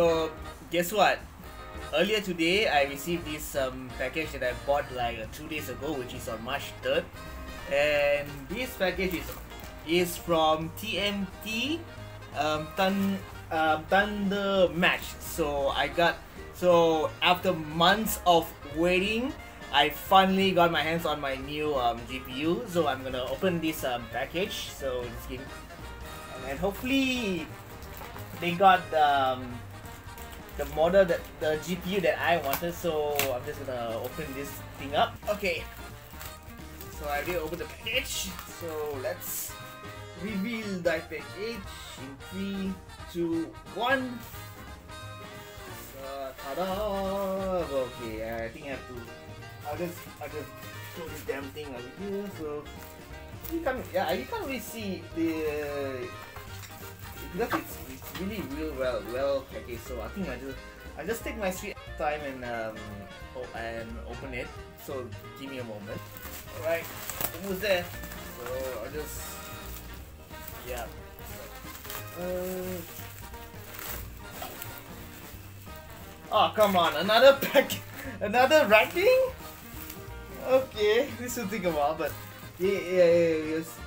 So, guess what? Earlier today, I received this um, package that I bought like uh, two days ago, which is on March 3rd. And this package is is from TMT um, Thun, um, Thunder Match. So I got so after months of waiting, I finally got my hands on my new um, GPU. So I'm gonna open this um, package. So just give, and hopefully they got um, the model that the GPU that I wanted. So I'm just gonna open this thing up. Okay. So I already opened the package. So let's reveal that package in three, two, one. So, ta-da! Okay, I think I have to. I'll just, I'll just show this damn thing over here. So you can't, yeah, you can't really see the because it's, really real well well packaged. So I think I just I just take my sweet time and um and open it. So give me a moment. Alright, almost there. So I'll just yeah. Uh, oh come on, another pack, another wrapping. Okay, this will take a while, but yeah, yeah, yeah, yes.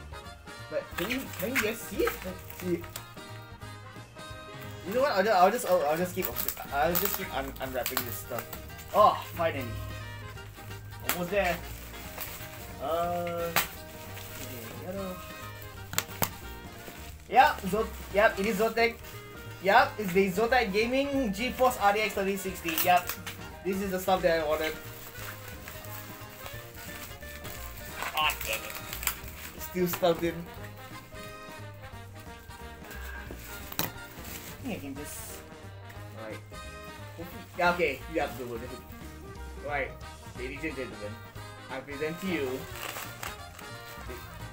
But can you can you guys see it? Let's see. You know what? I'll just, I'll just, I'll, I'll just keep, I'll just keep un unwrapping this stuff. Oh, finally, almost there. Uh, yellow. Yeah, Zot, yep, it is Zotac. Yep, it's the Zotac Gaming GeForce RTX 3060. Yep, this is the stuff that I ordered. Ah, oh, damn it. Still stuck in. Think I can just... Right. Yeah, okay, you have to do it. Right, ladies and gentlemen, I present to you...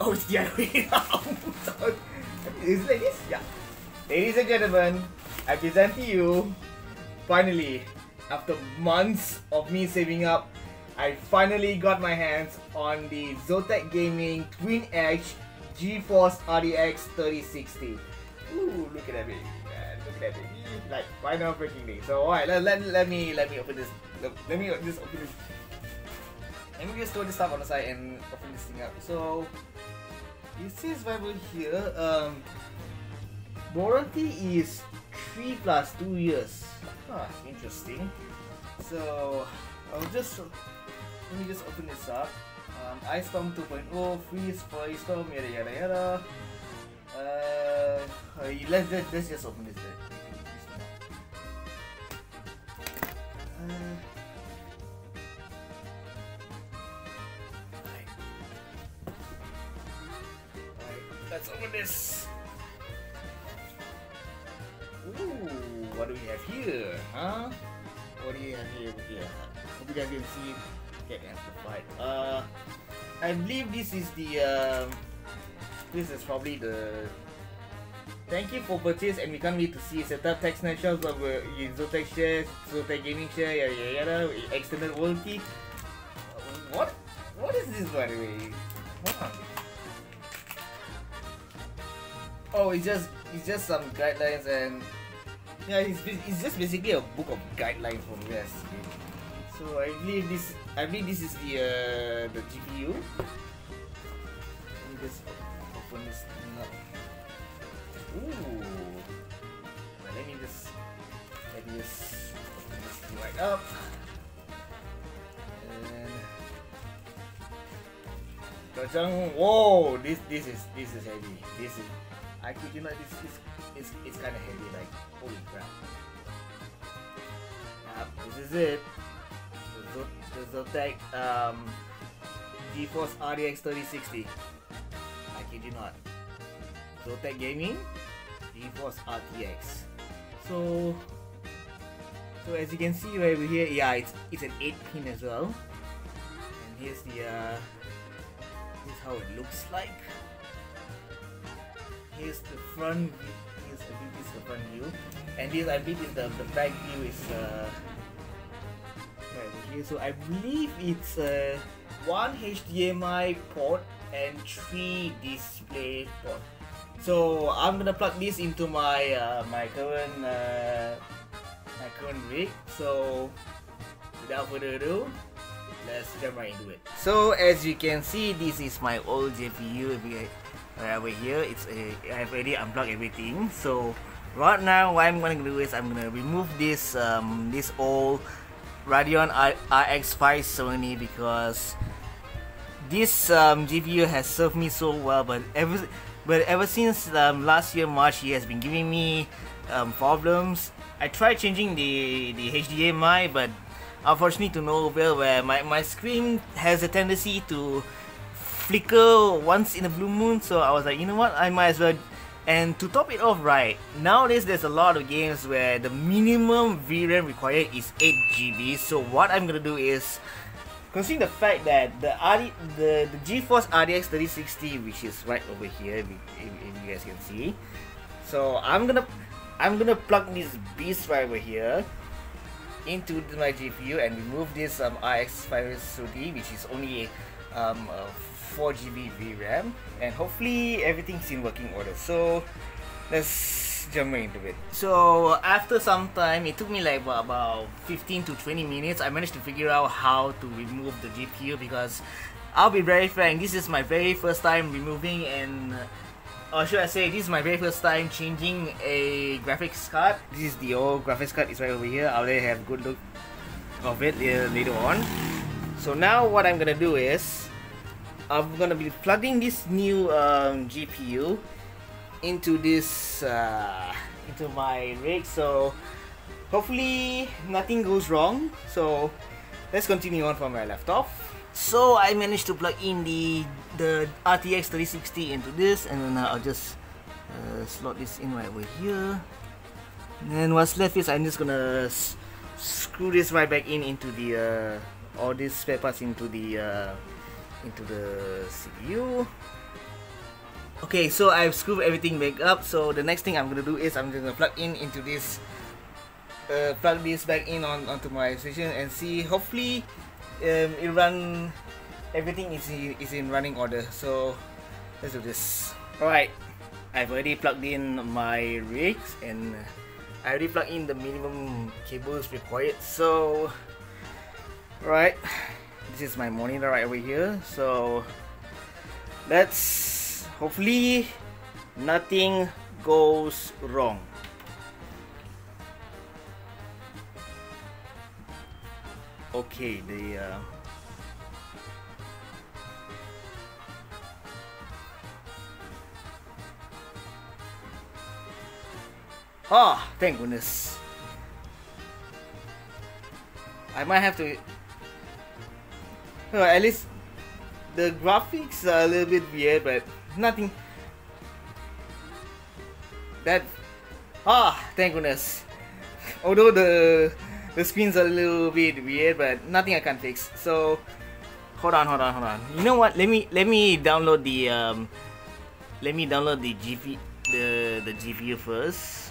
Oh, it's the other way! Is it like this? Yeah. Ladies and gentlemen, I present to you, finally, after months of me saving up, I finally got my hands on the Zotac Gaming Twin Edge GeForce RTX 3060. Ooh, look at that baby Like, why not breaking things? So alright, let, let, let me let me open this. Let, let me just open this. Let me just throw this stuff on the side and open this thing up. So it says right over here, um, warranty is three plus two years. Huh, interesting. So I'll just let me just open this up. Um, Ice Storm 2.0, Freeze, Storm, yada yada yada. Uh, let's, let's, just open this. Let's open this. Ooh, what do we have here? Huh? What do you have here? Hope you guys can see get amplified. Uh, I believe this is the. Uh, this is probably the Thank you for purchase and we can't wait to see setup text snapshots of uh, Zotac shares, Zotac gaming share, yada yada yada, extended warranty. What? What is this by the way? Oh, it's just it's just some guidelines and yeah, it's, it's just basically a book of guidelines from US. So I believe this I believe this is the uh, the GPU. Let me just open this up. Ooh. let me just let me just thing right up. And Whoa! This this is this is heavy. This is I kid you not. This is it's it's kind of heavy. Like holy crap. Yep, this is it. The, Zotac um, GeForce RTX 3060. I kid you not. Zotac Gaming GeForce RTX. So, so as you can see right over here, yeah, it's it's an 8 pin as well. And here's the uh, here's how it looks like. Here's the front view. Here's I think this is the front view, and this I believe is the the back view is uh right over here. So I believe it's uh, one HDMI port and three display port. So I'm gonna plug this into my uh, my current uh, rig. So without further ado, let's jump right into it. So as you can see, this is my old GPU right over here. It's a I've already unplugged everything. So right now, what I'm gonna do is I'm gonna remove this um, this old Radeon RX 570 because this um, GPU has served me so well, but ever but ever since um, last year March, he has been giving me um, problems. I tried changing the the HDMI, but unfortunately to no avail. Where my my screen has a tendency to flicker once in a blue moon. So I was like, you know what, I might as well. And to top it off, right nowadays there's a lot of games where the minimum VRAM required is 8 GB. So what I'm gonna do is considering the fact that the RD, the, the GeForce RTX 3060 which is right over here if, if, if, you guys can see. So I'm gonna I'm gonna plug this beast right over here into my GPU and remove this um, RX 530 which is only um, 4 GB VRAM and hopefully everything's in working order. So let's jump into it. So after some time, it took me like about 15 to 20 minutes. I managed to figure out how to remove the GPU because I'll be very frank, this is my very first time removing and or should I say this is my very first time changing a graphics card. This is the old graphics card, it's right over here. I'll let have a good look of it later on. So now what I'm gonna do is I'm gonna be plugging this new um, GPU into this uh, into my rig. So hopefully nothing goes wrong. So let's continue on from where I left off so I managed to plug in the the RTX 3060 into this. And then I'll just uh, slot this in right over here. And then what's left is I'm just gonna screw this right back in into the uh, all these spare parts into the uh, into the CPU Okay, so I've screwed everything back up. So the next thing I'm gonna do is I'm gonna plug in into this, uh, plug this back in on onto my station and see. Hopefully, um, it run. Everything is in, is in running order. So let's do this. Alright, I've already plugged in my rigs and I already plugged in the minimum cables required. So, right, this is my monitor right over here. So let's hopefully nothing goes wrong okay the uh, Ah, oh, thank goodness. I might have to... Oh, at least the graphics are a little bit weird, but nothing. That ah, thank goodness. Although the the screen's a little bit weird, but nothing I can fix. So hold on, hold on, hold on. You know what? Let me let me download the um, let me download the GP the the GPU first.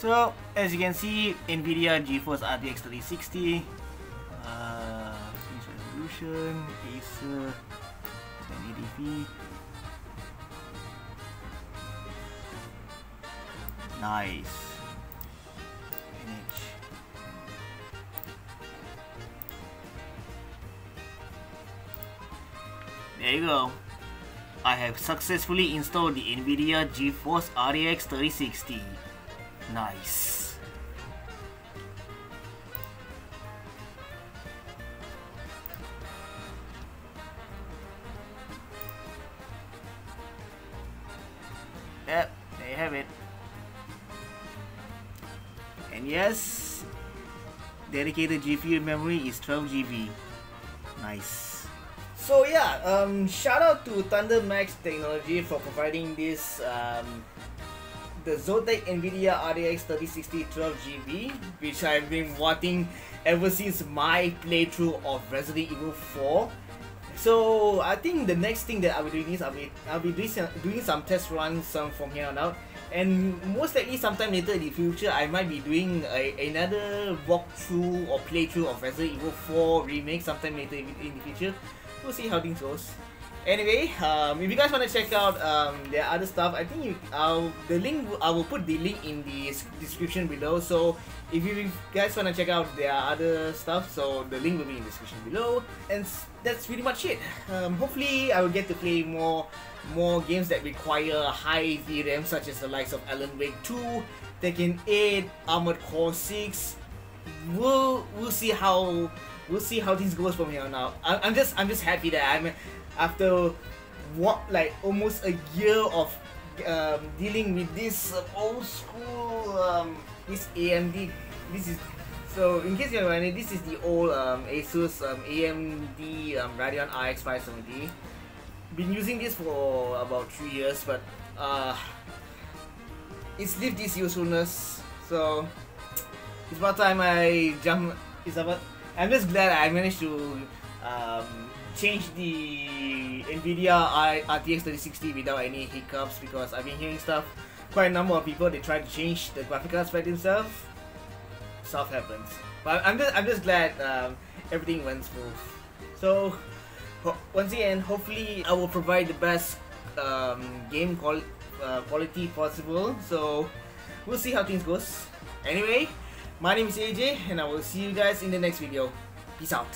So, as you can see, NVIDIA GeForce RTX 3060, uh, resolution, Acer, 1080p. Nice. There you go. I have successfully installed the NVIDIA GeForce RTX 3060. Nice. Yep, there you have it. And yes, dedicated GPU memory is 12 GB. Nice. So yeah, um, shout out to Thunder Match Technology for providing this um, the Zotac Nvidia RTX 3060 12GB, which I've been wanting ever since my playthrough of Resident Evil 4. So I think the next thing that I'll be doing is I'll be I'll be doing some, doing some test runs some from here on out, and most likely sometime later in the future I might be doing a, another walkthrough or playthrough of Resident Evil 4 remake sometime later in, in the future. We'll see how things goes. Anyway, um, if you guys want to check out um, their other stuff, I think you, uh, the link I will put the link in the description below. So if you guys want to check out their other stuff, so the link will be in the description below. And that's pretty much it. Um, hopefully, I will get to play more more games that require high VRAM, such as the likes of Alan Wake 2, Tekken 8, Armored Core 6. We'll we'll see how we'll see how things goes from here on out. I'm, I'm just I'm just happy that I'm after what like almost a year of um, dealing with this uh, old school um, this AMD this is so in case you're wondering this is the old um, Asus um, AMD um, Radeon RX 570 been using this for about three years but uh, it's lived its usefulness. So it's about time I jump it's about I'm just glad I managed to um, change the NVIDIA RTX 3060 without any hiccups because I've been hearing stuff. Quite a number of people they try to change the graphic cards by themselves. Stuff happens. But I'm just I'm just glad um, everything went smooth. So once again, hopefully I will provide the best um, game uh, quality possible. So we'll see how things goes. Anyway, my name is AJ and I will see you guys in the next video. Peace out.